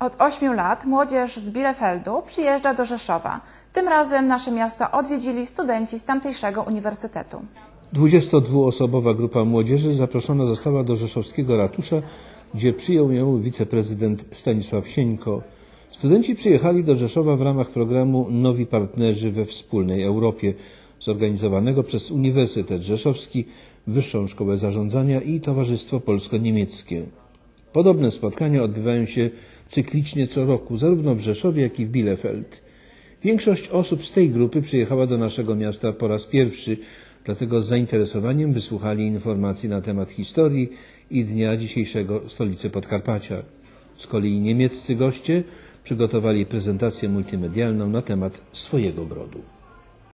Od 8 lat młodzież z Bielefeldu przyjeżdża do Rzeszowa. Tym razem nasze miasto odwiedzili studenci z tamtejszego uniwersytetu. 22-osobowa grupa młodzieży zaproszona została do rzeszowskiego ratusza, gdzie przyjął ją wiceprezydent Stanisław Sieńko. Studenci przyjechali do Rzeszowa w ramach programu Nowi Partnerzy we Wspólnej Europie, zorganizowanego przez Uniwersytet Rzeszowski, Wyższą Szkołę Zarządzania i Towarzystwo Polsko-Niemieckie. Podobne spotkania odbywają się cyklicznie co roku, zarówno w Rzeszowie, jak i w Bielefeld. Większość osób z tej grupy przyjechała do naszego miasta po raz pierwszy, dlatego z zainteresowaniem wysłuchali informacji na temat historii i dnia dzisiejszego stolicy Podkarpacia. Z kolei niemieccy goście przygotowali prezentację multimedialną na temat swojego grodu.